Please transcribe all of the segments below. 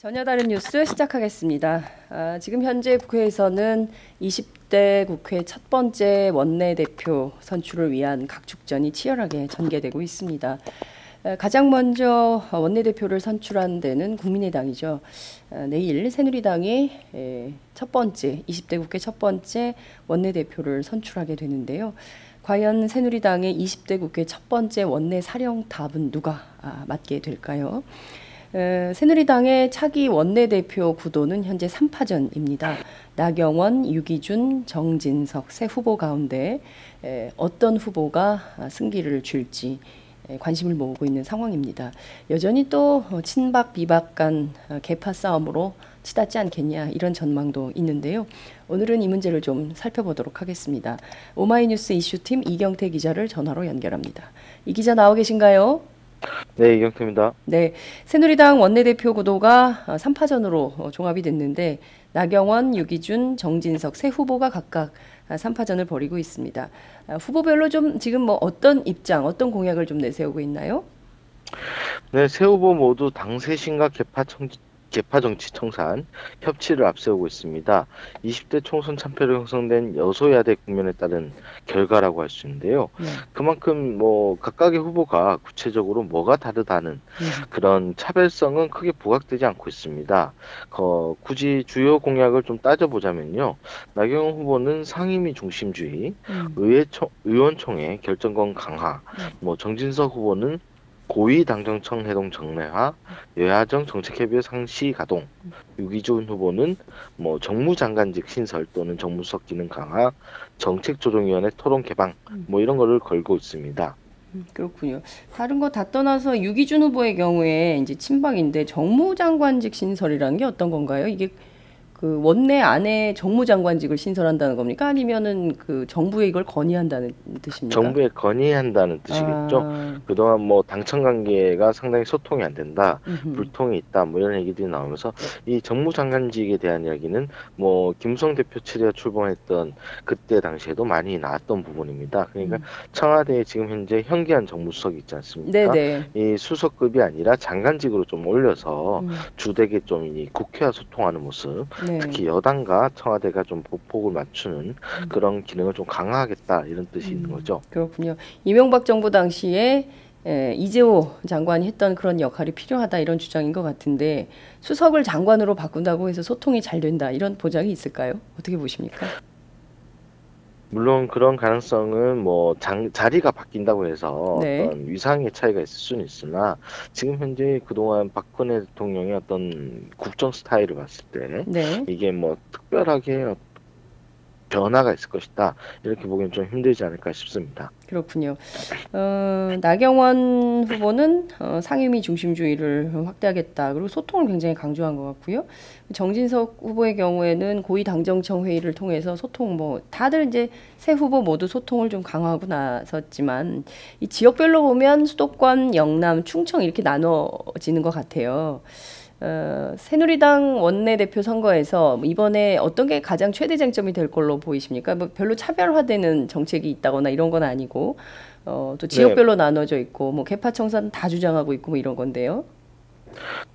전혀 다른 뉴스 시작하겠습니다. 아, 지금 현재 국회에서는 20대 국회 첫 번째 원내대표 선출을 위한 각축전이 치열하게 전개되고 있습니다. 아, 가장 먼저 원내대표를 선출한 데는 국민의당이죠. 아, 내일 새누리당이 에, 첫 번째 20대 국회 첫 번째 원내대표를 선출하게 되는데요. 과연 새누리당의 20대 국회 첫 번째 원내 사령탑은 누가 아, 맡게 될까요? 에, 새누리당의 차기 원내대표 구도는 현재 3파전입니다. 나경원, 유기준, 정진석 세 후보 가운데 에, 어떤 후보가 승기를 줄지 에, 관심을 모으고 있는 상황입니다. 여전히 또 친박 비박 간 개파 싸움으로 치닫지 않겠냐 이런 전망도 있는데요. 오늘은 이 문제를 좀 살펴보도록 하겠습니다. 오마이뉴스 이슈팀 이경태 기자를 전화로 연결합니다. 이 기자 나와 계신가요? 네, 이경태입니다. 네, 새누리당 원내대표 구도가 3파전으로 종합이 됐는데 나경원, 유기준, 정진석 세 후보가 각각 3파전을 벌이고 있습니다. 후보별로 좀 지금 뭐 어떤 입장, 어떤 공약을 좀 내세우고 있나요? 네, 세 후보 모두 당세신과 개파 청, 개파 정치 청산 협치를 앞세우고 있습니다. 20대 총선 참패로 형성된 여소야대 국면에 따른 결과라고 할 수 있는데요. 네. 그만큼 뭐 각각의 후보가 구체적으로 뭐가 다르다는 네. 그런 차별성은 크게 부각되지 않고 있습니다. 어, 굳이 주요 공약을 좀 따져보자면요. 나경원 후보는 상임위 중심주의, 음. 의회총, 의원총회 결정권 강화, 네. 뭐 정진석 후보는 고위 당정청 해동 정례화, 여야정 정책협의회 상시 가동, 유기준 후보는 뭐 정무장관직 신설 또는 정무수석 기능 강화, 정책조정위원회 토론 개방 뭐 이런 거를 걸고 있습니다. 음, 그렇군요. 다른 거 다 떠나서 유기준 후보의 경우에 이제 친박인데 정무장관직 신설이라는 게 어떤 건가요? 이게 그 원내 안에 정무장관직을 신설한다는 겁니까? 아니면은 그 정부에 이걸 건의한다는 뜻입니까? 정부에 건의한다는 뜻이겠죠. 아. 그동안 뭐 당청 관계가 상당히 소통이 안 된다, 음흠. 불통이 있다, 뭐 이런 얘기들이 나오면서 이 정무장관직에 대한 이야기는 뭐 김성 대표 체제가 출범했던 그때 당시에도 많이 나왔던 부분입니다. 그러니까 음. 청와대에 지금 현재 현기한 정무수석이 있지 않습니까? 네네. 이 수석급이 아니라 장관직으로 좀 올려서 음. 주되게 좀 이 국회와 소통하는 모습. 네. 특히 여당과 청와대가 좀 보폭을 맞추는 음. 그런 기능을 좀 강화하겠다 이런 뜻이 음. 있는 거죠. 그렇군요. 이명박 정부 당시에 에, 이재호 장관이 했던 그런 역할이 필요하다 이런 주장인 것 같은데 수석을 장관으로 바꾼다고 해서 소통이 잘 된다 이런 보장이 있을까요? 어떻게 보십니까? 물론 그런 가능성은 뭐 장, 자리가 바뀐다고 해서 네. 어떤 위상의 차이가 있을 수는 있으나 지금 현재 그동안 박근혜 대통령의 어떤 국정 스타일을 봤을 때 네. 이게 뭐 특별하게 변화가 있을 것이다. 이렇게 보기엔 좀 힘들지 않을까 싶습니다. 그렇군요. 어, 나경원 후보는 어, 상임위 중심주의를 확대하겠다. 그리고 소통을 굉장히 강조한 것 같고요. 정진석 후보의 경우에는 고위 당정청 회의를 통해서 소통 뭐 다들 이제 새 후보 모두 소통을 좀 강화하고 나섰지만 이 지역별로 보면 수도권, 영남, 충청 이렇게 나눠지는 것 같아요. 어, 새누리당 원내대표 선거에서 뭐 이번에 어떤 게 가장 최대 쟁점이 될 걸로 보이십니까? 뭐 별로 차별화되는 정책이 있다거나 이런 건 아니고 어, 또 지역별로 네. 나눠져 있고 뭐 개파 청산 다 주장하고 있고 뭐 이런 건데요.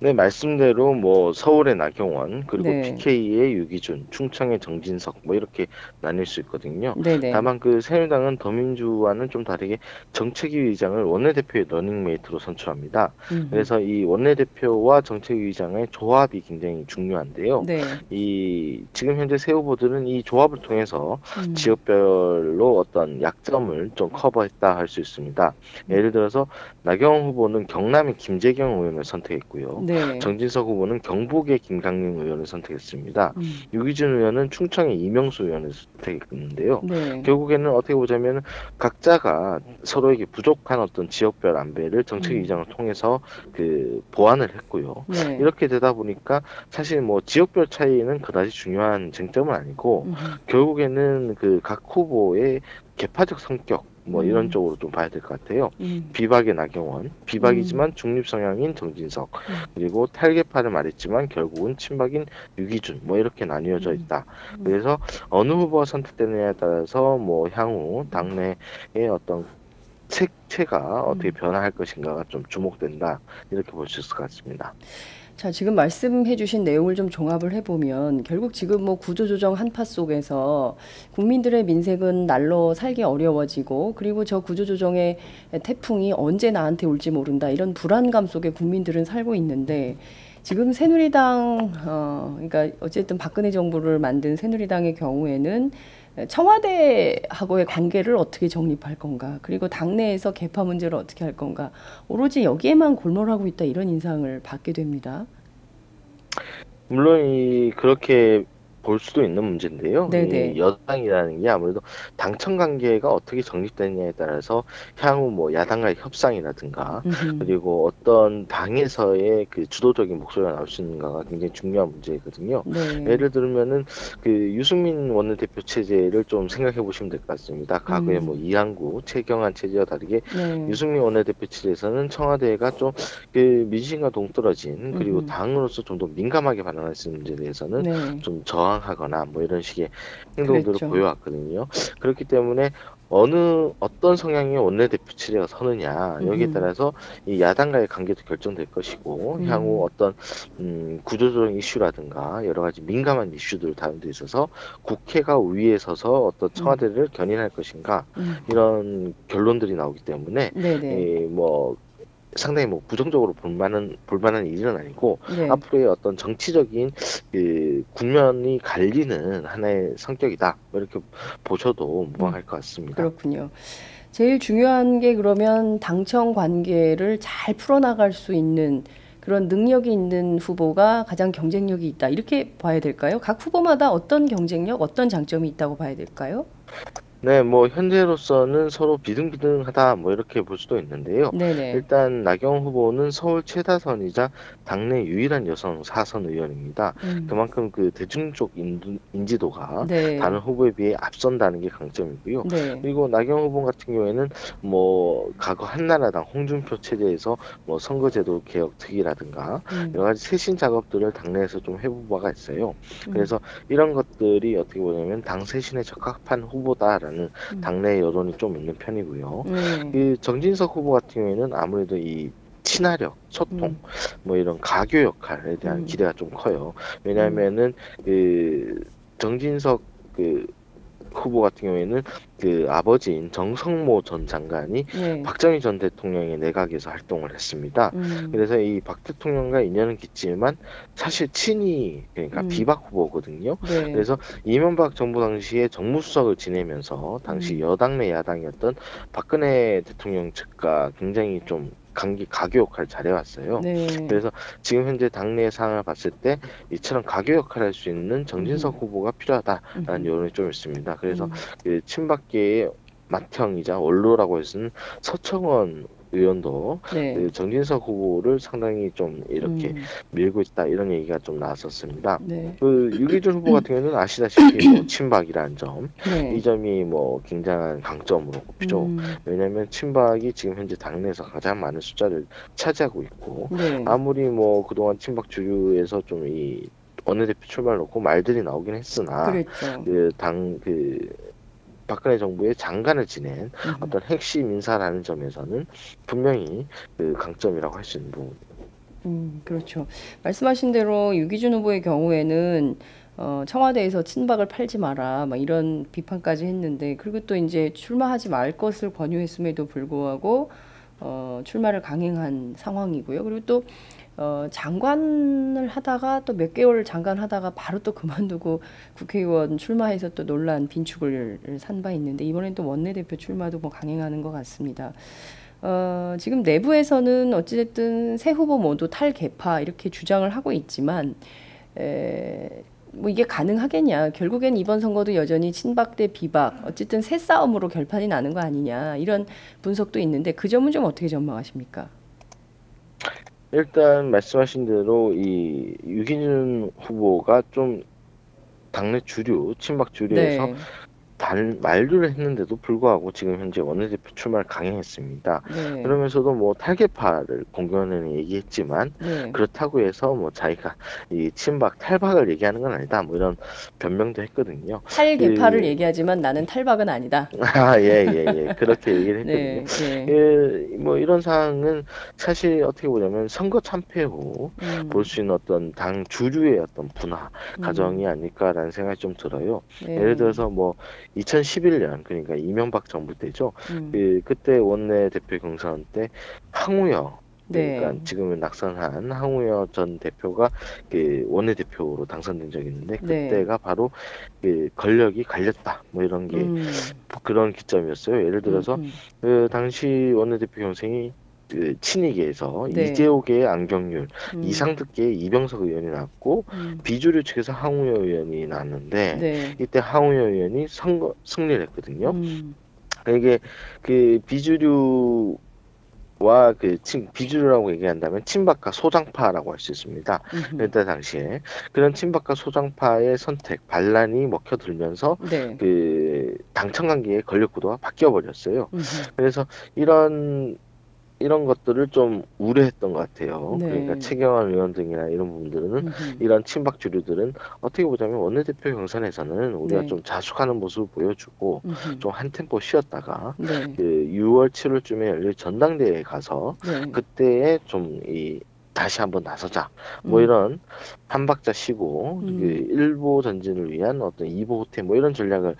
네, 말씀대로 뭐 서울의 나경원 그리고 네. PK의 유기준, 충청의 정진석 뭐 이렇게 나뉠 수 있거든요. 네네. 다만 그 새누리당은 더민주와는 좀 다르게 정책위 의장을 원내대표의 러닝메이트로 선출합니다. 음. 그래서 이 원내대표와 정책위 의장의 조합이 굉장히 중요한데요. 네. 이 지금 현재 세 후보들은 이 조합을 통해서 음. 지역별로 어떤 약점을 좀 커버했다 할 수 있습니다. 예를 들어서 나경원 후보는 경남의 김재경 의원을 선택했고 있고요. 네. 정진석 후보는 경북의 김강림 의원을 선택했습니다. 음. 유기준 의원은 충청의 이명수 의원을 선택했는데요. 네. 결국에는 어떻게 보자면 각자가 서로에게 부족한 어떤 지역별 안배를 정책 위장을 음. 통해서 그 보완을 했고요. 네. 이렇게 되다 보니까 사실 뭐 지역별 차이는 그다지 중요한 쟁점은 아니고 음. 결국에는 그 각 후보의 개파적 성격 뭐 음. 이런 쪽으로 좀 봐야 될 것 같아요. 음. 비박의 나경원, 비박이지만 음. 중립 성향인 정진석, 음. 그리고 탈계파를 말했지만 결국은 친박인 유기준, 뭐 이렇게 나뉘어져 음. 있다. 음. 그래서 어느 후보가 선택되느냐에 따라서 뭐 향후 당내의 어떤 책체가 어떻게 변화할 것인가가 좀 주목된다 이렇게 볼 수 있을 것 같습니다. 자, 지금 말씀해 주신 내용을 좀 종합을 해보면 결국 지금 뭐 구조조정 한파 속에서 국민들의 민생은 날로 살기 어려워지고 그리고 저 구조조정의 태풍이 언제 나한테 올지 모른다 이런 불안감 속에 국민들은 살고 있는데 지금 새누리당 어 그러니까 어쨌든 박근혜 정부를 만든 새누리당의 경우에는 청와대하고의 관계를 어떻게 정립할 건가 그리고 당내에서 개파 문제를 어떻게 할 건가 오로지 여기에만 골몰하고 있다 이런 인상을 받게 됩니다. 물론 이 그렇게 볼 수도 있는 문제인데요. 이 여당이라는 게 아무래도 당청 관계가 어떻게 정립되느냐에 따라서 향후 뭐 야당과의 협상이라든가 음흠. 그리고 어떤 당에서의 그 주도적인 목소리가 나올 수 있는가가 굉장히 중요한 문제거든요. 네. 예를 들면은 그 유승민 원내대표 체제를 좀 생각해 보시면 될 것 같습니다. 과거에 음. 뭐 이항구, 최경환 체제와 다르게 네. 유승민 원내대표 체제에서는 청와대가 좀 그 민심과 동떨어진 그리고 음. 당으로서 좀 더 민감하게 반응할 수 있는 문제에 대해서는 네. 좀 저항 저항하거나 뭐 이런 식의 행동들을 그랬죠. 보여왔거든요. 그렇기 때문에 어느 어떤 성향의 원내대표 체제가 서느냐 여기에 음. 따라서 이 야당과의 관계도 결정될 것이고 음. 향후 어떤 음, 구조조정 이슈라든가 여러 가지 민감한 이슈들을 다룬 데 있어서 국회가 위에 서서 어떤 음. 청와대를 견인할 것인가 음. 이런 결론들이 나오기 때문에 이, 뭐 상당히 뭐 부정적으로 볼 만한 볼 만한 일은 아니고 네. 앞으로의 어떤 정치적인 그 국면이 갈리는 하나의 성격이다 뭐 이렇게 보셔도 무방할 음. 것 같습니다. 그렇군요. 제일 중요한 게 그러면 당청 관계를 잘 풀어나갈 수 있는 그런 능력이 있는 후보가 가장 경쟁력이 있다 이렇게 봐야 될까요? 각 후보마다 어떤 경쟁력, 어떤 장점이 있다고 봐야 될까요? 네, 뭐 현재로서는 서로 비등비등하다 뭐 이렇게 볼 수도 있는데요. 네네. 일단 나경원 후보는 서울 최다선이자 당내 유일한 여성 사선 의원입니다. 음. 그만큼 그 대중적 인두, 인지도가 네. 다른 후보에 비해 앞선다는 게 강점이고요. 네. 그리고 나경원 후보 같은 경우에는 뭐 과거 한나라당 홍준표 체제에서 뭐 선거제도 개혁 특위라든가 음. 여러 가지 쇄신 작업들을 당내에서 좀 해본 바가 있어요. 음. 그래서 이런 것들이 어떻게 보냐면 당 쇄신에 적합한 후보다라는 라는 음. 당내 여론이 좀 있는 편이고요. 음. 그 정진석 후보 같은 경우에는 아무래도 이 친화력, 소통, 음. 뭐 이런 가교 역할에 대한 음. 기대가 좀 커요. 왜냐하면은 그 정진석 그 후보 같은 경우에는 그 아버지인 정성모 전 장관이 네. 박정희 전 대통령의 내각에서 활동을 했습니다. 음. 그래서 이 박 대통령과 인연은 깊지만 사실 친이 그러니까 음. 비박 후보거든요. 네. 그래서 이명박 정부 당시에 정무수석을 지내면서 당시 음. 여당 내 야당이었던 박근혜 대통령 측과 굉장히 좀 강기 가교 역할을 잘해왔어요. 네. 그래서 지금 현재 당내 상황을 봤을 때 이처럼 가교 역할을 할 수 있는 정진석 음. 후보가 필요하다라는 음. 여론이 좀 있습니다. 그래서 음. 그 친박계의 맏형이자 원로라고 해서는 서청원 의원도 네. 그 정진석 후보를 상당히 좀 이렇게 음. 밀고 있다 이런 얘기가 좀 나왔었습니다. 네. 그 유기준 후보 같은 경우는 아시다시피 뭐 친박이라는 점, 네. 이 점이 뭐 굉장한 강점으로 꼽히죠. 음. 왜냐하면 친박이 지금 현재 당내에서 가장 많은 숫자를 차지하고 있고 네. 아무리 뭐 그동안 친박 주류에서 좀이 원내대표 출마를 놓고 말들이 나오긴 했으나 그당그 그 박근혜 정부의 장관을 지낸 음. 어떤 핵심 인사라는 점에서는 분명히 그 강점이라고 할 수 있는 부분입니다. 음, 그렇죠. 말씀하신 대로 유기준 후보의 경우에는 어, 청와대에서 친박을 팔지 마라, 막 이런 비판까지 했는데, 그리고 또 이제 출마하지 말 것을 권유했음에도 불구하고, 어, 출마를 강행한 상황이고요. 그리고 또 어, 장관을 하다가 또 몇 개월 장관 하다가 바로 또 그만두고 국회의원 출마해서 또 논란 빈축을 산 바 있는데 이번엔 또 원내대표 출마도 뭐 강행하는 것 같습니다. 어, 지금 내부에서는 어찌됐든 새 후보 모두 탈개파 이렇게 주장을 하고 있지만 에, 뭐 이게 가능하겠냐. 결국엔 이번 선거도 여전히 친박 대 비박, 어쨌든 새 싸움으로 결판이 나는 거 아니냐. 이런 분석도 있는데 그 점은 좀 어떻게 전망하십니까? 일단 말씀하신 대로 이 유기준 후보가 좀 당내 주류, 친박 주류에서 네. 단 만류를 했는데도 불구하고 지금 현재 원내대표 출마를 강행했습니다. 네. 그러면서도 뭐 탈계파를 공견은 얘기했지만 네. 그렇다고 해서 뭐 자기가 이 친박 탈박을 얘기하는 건 아니다. 뭐 이런 변명도 했거든요. 탈계파를 그... 얘기하지만 나는 탈박은 아니다. 아, 예, 예, 예. 그렇게 얘기를 네, 했거든요. 네, 네. 예, 뭐 이런 상황은 사실 어떻게 보자면 선거 참패 후 볼수 음. 있는 어떤 당 주류의 어떤 분화 과정이 음. 아닐까라는 생각이 좀 들어요. 네. 예를 들어서 뭐 2011년 그러니까 이명박 정부 때죠. 음. 그 그때 원내 대표 경선 때 황우여 네. 그러니까 지금은 낙선한 황우여 전 대표가 그 원내 대표로 당선된 적이 있는데 네. 그때가 네. 바로 그 권력이 갈렸다 뭐 이런 게 음. 그런 기점이었어요. 예를 들어서 음, 음. 그 당시 원내 대표 경선이 그 친이계에서 네. 이재호계의 안경률, 음. 이상득계의 이병석 의원이 나왔고 음. 비주류 측에서 항우여 의원이 나왔는데 네. 이때 항우여 의원이 선거 승리를 했거든요. 음. 이게 그 비주류 와그 비주류라고 얘기한다면 친박과 소장파라고 할 수 있습니다. 그때 당시에 그런 친박과 소장파의 선택 반란이 먹혀들면서 네. 그 당청 관계의 권력 구도가 바뀌어 버렸어요. 그래서 이런 이런 것들을 좀 우려했던 것 같아요. 네. 그러니까 최경환 의원 등이나 이런 분들은 음흠. 이런 친박 주류들은 어떻게 보자면 원내대표 경선에서는 우리가 네. 좀 자숙하는 모습을 보여주고 좀 한 템포 쉬었다가 네. 그 6월 7월쯤에 열릴 전당대회에 가서 네. 그때에 좀이 다시 한번 나서자. 뭐 음. 이런 한 박자 쉬고 음. 그 일보 전진을 위한 어떤 이보 후퇴 뭐 이런 전략을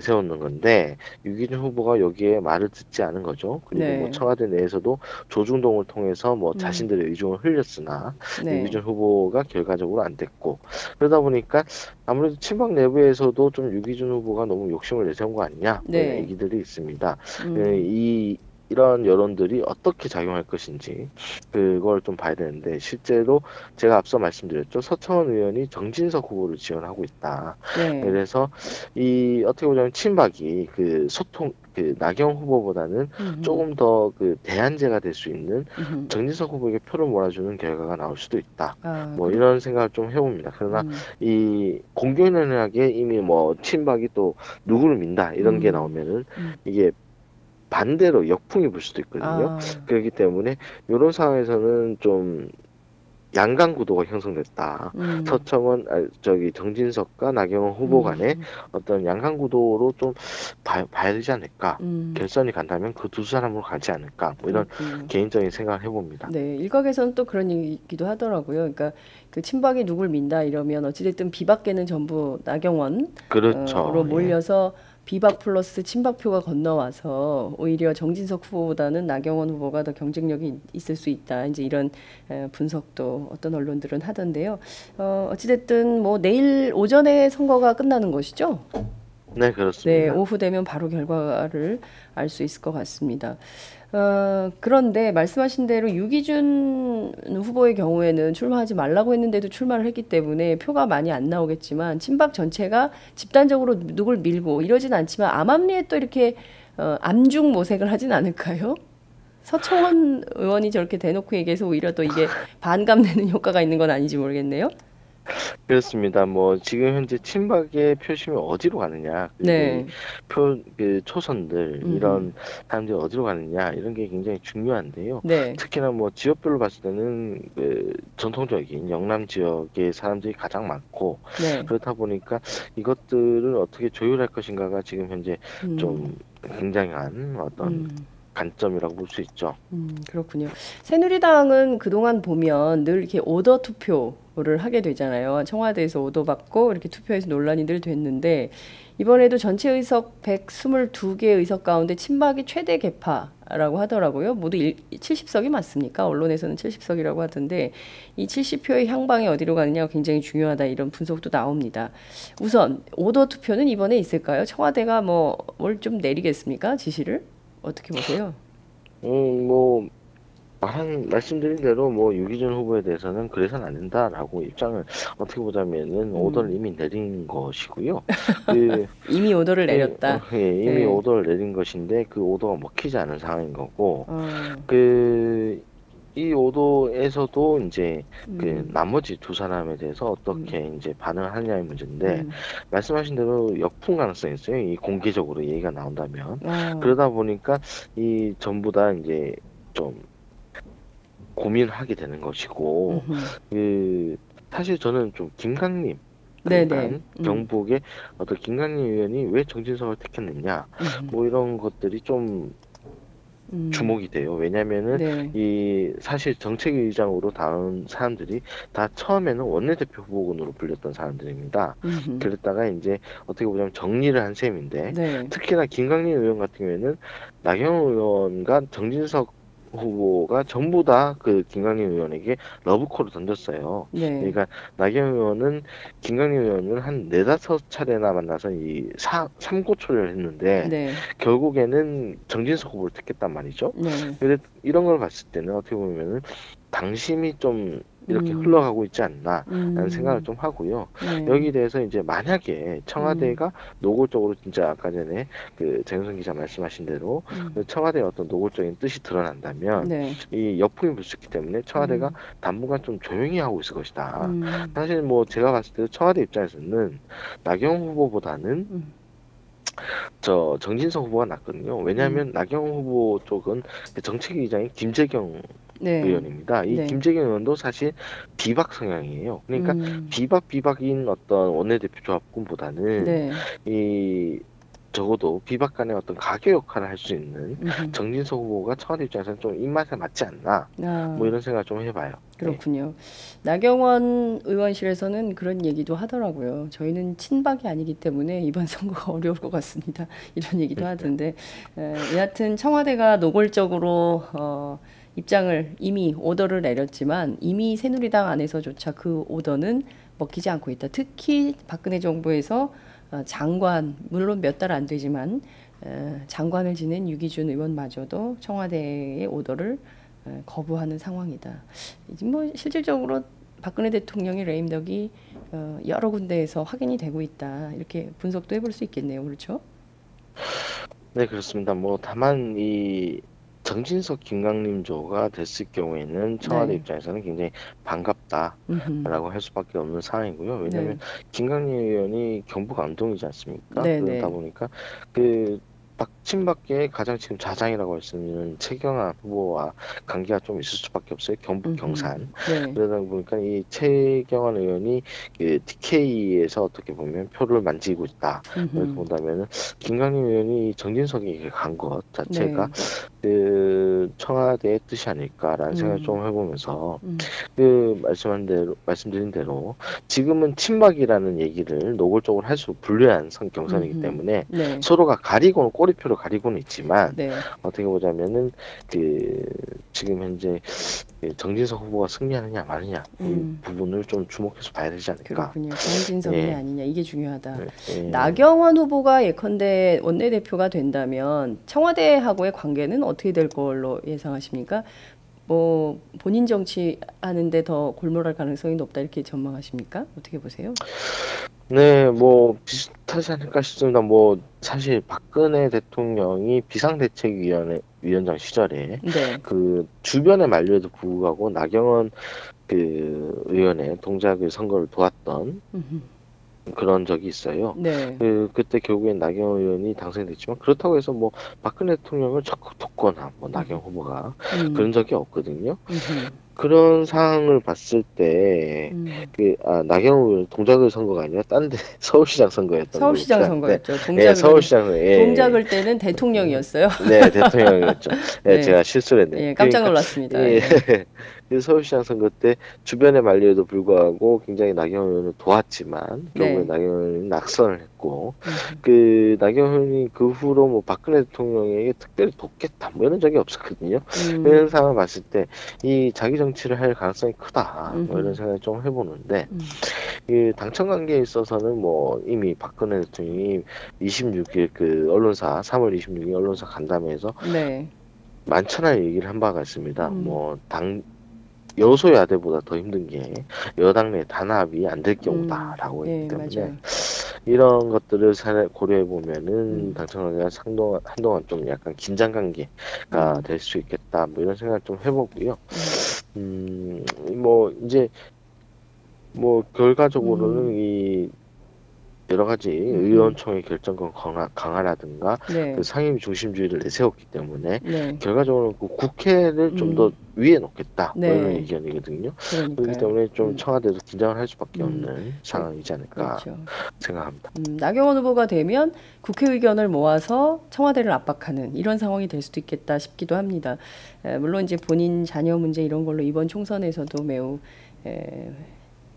세우는 건데 유기준 후보가 여기에 말을 듣지 않은 거죠. 그리고 네. 뭐 청와대 내에서도 조중동을 통해서 뭐 음. 자신들의 의중을 흘렸으나 네. 유기준 후보가 결과적으로 안 됐고 그러다 보니까 아무래도 친박 내부에서도 좀 유기준 후보가 너무 욕심을 내세운 거 아니냐 네. 얘기들이 있습니다. 음. 그이 이런 여론들이 어떻게 작용할 것인지 그걸 좀 봐야 되는데 실제로 제가 앞서 말씀드렸죠 서청원 의원이 정진석 후보를 지원하고 있다. 네. 그래서 이 어떻게 보자면 친박이 그 소통 그 나경 후보보다는 음흠. 조금 더 그 대안제가 될 수 있는 음흠. 정진석 후보에게 표를 몰아주는 결과가 나올 수도 있다. 아, 뭐 그래. 이런 생각을 좀 해봅니다. 그러나 음. 이 공견연하게 이미 뭐 친박이 또 누구를 민다 이런 음. 게 나오면은 음. 이게 반대로 역풍이 불 수도 있거든요. 아. 그렇기 때문에 이런 상황에서는 좀 양강 구도가 형성됐다. 음. 서청원 아, 저기 정진석과 나경원 후보 음. 간에 음. 어떤 양강 구도로 좀 봐, 봐야 되지 않을까. 음. 결선이 간다면 그 두 사람으로 가지 않을까. 뭐 이런 개인적인 생각을 해봅니다. 네, 일각에서는 또 그런 얘기도 하더라고요. 그러니까 그 친박이 누굴 민다 이러면 어찌됐든 비박계는 전부 나경원으로 그렇죠. 예. 몰려서 예. 비박 플러스 친박표가 건너와서 오히려 정진석 후보보다는 나경원 후보가 더 경쟁력이 있을 수 있다. 이제 이런 분석도 어떤 언론들은 하던데요. 어, 어찌됐든 뭐 내일 오전에 선거가 끝나는 것이죠. 네, 그렇습니다. 네, 오후 되면 바로 결과를 알 수 있을 것 같습니다. 어, 그런데 말씀하신 대로 유기준 후보의 경우에는 출마하지 말라고 했는데도 출마를 했기 때문에 표가 많이 안 나오겠지만 친박 전체가 집단적으로 누굴 밀고 이러진 않지만 암암리에 또 이렇게 어, 암중 모색을 하진 않을까요? 서청원 의원이 저렇게 대놓고 얘기해서 오히려 또 이게 반감되는 효과가 있는 건 아닌지 모르겠네요. 그렇습니다. 뭐 지금 현재 친박의 표심이 어디로 가느냐, 네. 표 그 초선들 음. 이런 사람들이 어디로 가느냐 이런 게 굉장히 중요한데요. 네. 특히나 뭐 지역별로 봤을 때는 그 전통적인 영남 지역의 사람들이 가장 많고 네. 그렇다 보니까 이것들을 어떻게 조율할 것인가가 지금 현재 음. 좀 굉장한 어떤 음. 관점이라고 볼 수 있죠. 음, 그렇군요. 새누리당은 그동안 보면 늘 이렇게 오더 투표를 하게 되잖아요. 청와대에서 오더 받고 이렇게 투표해서 논란이 늘 됐는데 이번에도 전체 의석 122개 의석 가운데 친박이 최대 개파라고 하더라고요. 모두 70석이 맞습니까? 언론에서는 70석이라고 하던데 이 70표의 향방이 어디로 가느냐가 굉장히 중요하다 이런 분석도 나옵니다. 우선 오더 투표는 이번에 있을까요? 청와대가 뭐 뭘 좀 내리겠습니까? 지시를? 어떻게 보세요? 음, 뭐 말한 말씀드린 대로 뭐 유기준 후보에 대해서는 그래서는 안 된다라고 입장을 어떻게 보자면은 음. 오더를 이미 내린 것이고요. 그 이미 오더를 예, 내렸다. 어, 예, 이미 네. 오더를 내린 것인데 그 오더가 먹히지 않은 상황인 거고 어. 그 이 오도에서도 이제 그 음. 나머지 두 사람에 대해서 어떻게 음. 이제 반응을 하느냐의 문제인데 음. 말씀하신 대로 역풍 가능성이 있어요. 이 공개적으로 얘기가 나온다면. 아. 그러다 보니까 이 전부 다 이제 좀 고민하게 되는 것이고 음흠. 그 사실 저는 좀 김강림 네네. 음. 경북의 어떤 김강림 의원이 왜 정진석을 택했느냐 음흠. 뭐 이런 것들이 좀 음. 주목이 돼요. 왜냐면은 네. 이 사실 정책위의장으로 다운 사람들이 다 처음에는 원내대표 후보군으로 불렸던 사람들입니다. 음흠. 그랬다가 이제 어떻게 보자면 정리를 한 셈인데 네. 특히나 김강림 의원 같은 경우에는 나경원 의원과 정진석 후보가 전부 다 그 김강림 의원에게 러브콜을 던졌어요. 네. 그러니까 나경원 의원은 김강림 의원을 한 네다섯 차례나 만나서 이 사, 삼고초를 했는데 네. 결국에는 정진석 후보를 택했단 말이죠. 네. 근데 이런 걸 봤을 때는 어떻게 보면은 당심이 좀 이렇게 음. 흘러가고 있지 않나라는 음. 생각을 좀 하고요. 네. 여기에 대해서 이제 만약에 청와대가 음. 노골적으로 진짜 아까 전에 그 정선 기자 말씀하신 대로 음. 그 청와대의 어떤 노골적인 뜻이 드러난다면 네. 이 역풍이 불 수 있기 때문에 청와대가 음. 당분간 좀 조용히 하고 있을 것이다. 음. 사실 뭐 제가 봤을 때도 청와대 입장에서는 나경원 후보보다는 음. 저 정진석 후보가 낫거든요. 왜냐하면 음. 나경원 후보 쪽은 그 정책위의장이 김재경 네. 의원입니다. 이 네. 김재경 의원도 사실 비박 성향이에요. 그러니까 음. 비박 비박인 어떤 원내대표 조합군보다는 네. 이 적어도 비박 간의 어떤 가교 역할을 할 수 있는 음흠. 정진석 후보가 청와대 입장에서는 좀 입맛에 맞지 않나 아. 뭐 이런 생각 좀 해봐요. 네. 그렇군요. 나경원 의원실에서는 그런 얘기도 하더라고요. 저희는 친박이 아니기 때문에 이번 선거가 어려울 것 같습니다. 이런 얘기도 하던데 에, 여하튼 청와대가 노골적으로 어, 입장을 이미 오더를 내렸지만 이미 새누리당 안에서조차 그 오더는 먹히지 않고 있다. 특히 박근혜 정부에서 어, 장관 물론 몇 달 안 되지만 에, 장관을 지낸 유기준 의원마저도 청와대의 오더를 에, 거부하는 상황이다. 이제 뭐 실질적으로 박근혜 대통령의 레임덕이 어, 여러 군데에서 확인이 되고 있다. 이렇게 분석도 해볼 수 있겠네요. 그렇죠? 네, 그렇습니다. 뭐 다만 이 정진석 김강림 조가 됐을 경우에는 청와대 네. 입장에서는 굉장히 반갑다라고. 할 수밖에 없는 상황이고요. 네. 왜냐하면 김강림 의원이 경북 안동이지 않습니까? 네, 그러다 네. 보니까 그 박친박계의 가장 지금 자장이라고 할 수 있는 최경환 후보와 관계가 좀 있을 수밖에 없어요. 경북. 경산. 네. 그러다 보니까 이 최경환 의원이 그 TK에서 어떻게 보면 표를 만지고 있다. 이렇게 음흠. 본다면은 김강림 의원이 정진석에게 간 것 자체가 네. 그 청와대의 뜻이 아닐까라는 음. 생각을 좀 해보면서 음. 그 말씀한 대로 말씀드린 대로 지금은 친박이라는 얘기를 노골적으로 할 수 불리한 성 경선이기. 때문에 네. 서로가 가리고는 꼬리표로 가리고는 있지만 네. 어떻게 보자면은 그 지금 현재 그 정진석 후보가 승리하느냐 마느냐 음. 이 부분을 좀 주목해서 봐야 되지 않을까. 그렇군요. 정진석이 예. 아니냐 이게 중요하다. 네, 예. 나경원 후보가 예컨대 원내대표가 된다면 청와대하고의 관계는 어떻게 될 걸로 예상하십니까? 뭐 본인 정치 하는데 더 골몰할 가능성이 높다 이렇게 전망하십니까? 어떻게 보세요? 네, 뭐 비슷하지 않을까 싶습니다. 뭐 사실 박근혜 대통령이 비상대책위원회 위원장 시절에 네. 그 주변의 만류에도 불구하고 나경원 그 의원의 동작을 선거를 도왔던 음흠. 그런 적이 있어요. 네. 그 그때 결국엔 나경원 의원이 당선됐지만 그렇다고 해서 뭐 박근혜 대통령을 적극 돕거나 뭐 나경원 후보가 음. 그런 적이 없거든요. 음흠. 그런 상황을 봤을 때 음. 그, 아, 나경원 의원 동작을 선거가 아니라 딴 데 서울시장 선거였던 서울시장 선거였죠. 예, 동작을 서울시장 예, 동작을 때는 대통령이었어요. 네 대통령이었죠. 예, 네. 제가 실수를 했네요. 예, 깜짝 그러니까, 놀랐습니다. 예, 예. 그 서울시장 선거 때 주변의 만류에도 불구하고 굉장히 나경원 의원을 도왔지만 결국에 네. 나경원 의원이 낙선을 했고 음. 그 나경원 의원이 그 후로 뭐 박근혜 대통령에게 특별히 돕겠다 뭐 이런 적이 없었거든요. 음. 이런 상황을 봤을 때 이 자기 정치를 할 가능성이 크다 뭐. 이런 생각을 좀 해보는데 음. 이 당청 관계에 있어서는 뭐 이미 박근혜 대통령이 26일 그 언론사 3월 26일 언론사 간담회에서 네. 만천하에 얘기를 한 바가 있습니다. 음. 뭐당 여소야대보다 더 힘든 게 여당 내 단합이 안 될 경우다라고 예, 했기 때문에 맞아요. 이런 것들을 고려해 보면은 음. 당청 관계가 상동안 한동안 좀 약간 긴장 관계가 음. 될수 있겠다 뭐 이런 생각 좀 해보고요. 음. 음, 뭐 이제 뭐 결과적으로는 음. 이 여러 가지 음. 의원총회 결정권 강화, 강화 라든가 네. 그 상임 중심주의를 내세웠기 때문에 네. 결과적으로 그 국회를 좀더 음. 위에 놓겠다 뭐 네. 이런 의견이거든요. 그러니까요. 그렇기 때문에 좀 음. 청와대도 긴장을 할 수밖에 음. 없는 음. 상황이지 않을까 그렇죠. 생각합니다. 음, 나경원 후보가 되면 국회 의견을 모아서 청와대를 압박하는 이런 상황이 될 수도 있겠다 싶기도 합니다. 에, 물론 이제 본인 자녀 문제 이런 걸로 이번 총선에서도 매우 에,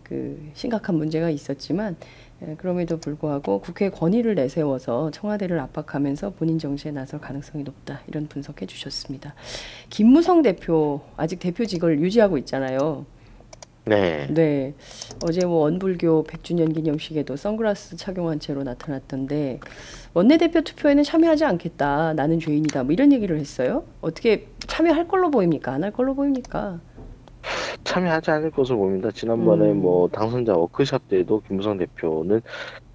그 심각한 문제가 있었지만 예, 그럼에도 불구하고 국회 권위를 내세워서 청와대를 압박하면서 본인 정치에 나설 가능성이 높다 이런 분석해 주셨습니다. 김무성 대표 아직 대표직을 유지하고 있잖아요. 네. 네. 어제 뭐 원불교 100주년 기념식에도 선글라스 착용한 채로 나타났던데 원내대표 투표에는 참여하지 않겠다. 나는 죄인이다. 뭐 이런 얘기를 했어요. 어떻게 참여할 걸로 보입니까? 안 할 걸로 보입니까? 참여하지 않을 것으로 보입니다. 지난번에 음. 뭐 당선자 워크숍 때도 김무성 대표는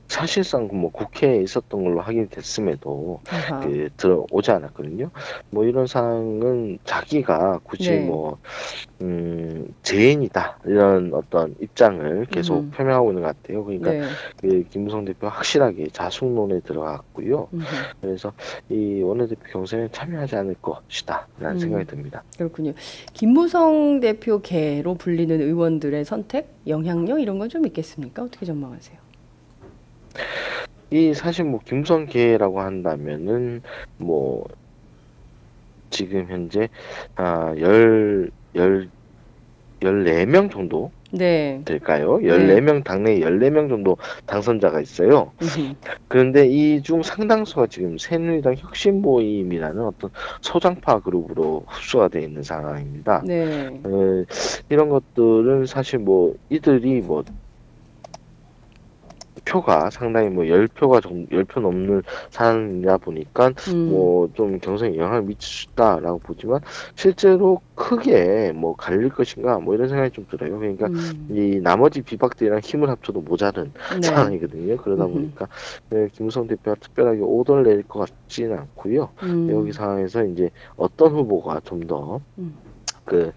사실상 뭐 국회에 있었던 걸로 확인됐음에도 아하. 그 들어오지 않았거든요. 뭐 이런 상황은 자기가 굳이 네. 뭐 음, 죄인이다 이런 어떤 입장을 계속 음. 표명하고 있는 것 같아요. 그러니까 네. 그 김무성 대표 확실하게 자숙론에 들어갔고요. 음. 그래서 이 원내대표 경선에 참여하지 않을 것이다라는 음. 생각이 듭니다. 그렇군요. 김무성 대표계로 불리는 의원들의 선택, 영향력 이런 건 좀 있겠습니까? 어떻게 전망하세요? 이 사실 뭐 김성계라고 한다면은 뭐 지금 현재 아열열 14명 정도 네. 될까요? 14명 당내 14명 정도 당선자가 있어요. 그런데 이 중 상당수가 지금 새누리당 혁신 모임이라는 어떤 소장파 그룹으로 흡수가 되어 있는 상황입니다. 네. 어, 이런 것들은 사실 뭐 이들이 뭐 표가 상당히 뭐 10표가 정 10표 넘는 사람이다 보니까 음. 뭐좀 경선에 영향을 미칠 수 있다라고 보지만 실제로 크게 뭐 갈릴 것인가 뭐 이런 생각이 좀 들어요. 그러니까 음. 이 나머지 비박들이랑 힘을 합쳐도 모자른 네. 상황이거든요. 그러다 보니까 네, 김우성 대표가 특별하게 오더를 낼 것 같지는 않고요. 음. 여기 상황에서 이제 어떤 후보가 좀더 음. 그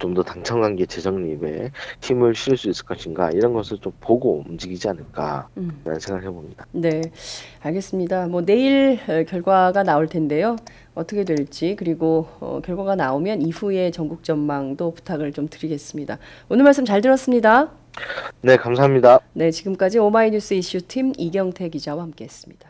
좀 더 당청 관계 재정립에 힘을 실을 수 있을 것인가 이런 것을 좀 보고 움직이지 않을까라는 음. 생각을 해봅니다. 네, 알겠습니다. 뭐 내일 어, 결과가 나올 텐데요. 어떻게 될지 그리고 어, 결과가 나오면 이후에 전국 전망도 부탁을 좀 드리겠습니다. 오늘 말씀 잘 들었습니다. 네, 감사합니다. 네, 지금까지 오마이뉴스 이슈팀 이경태 기자와 함께했습니다.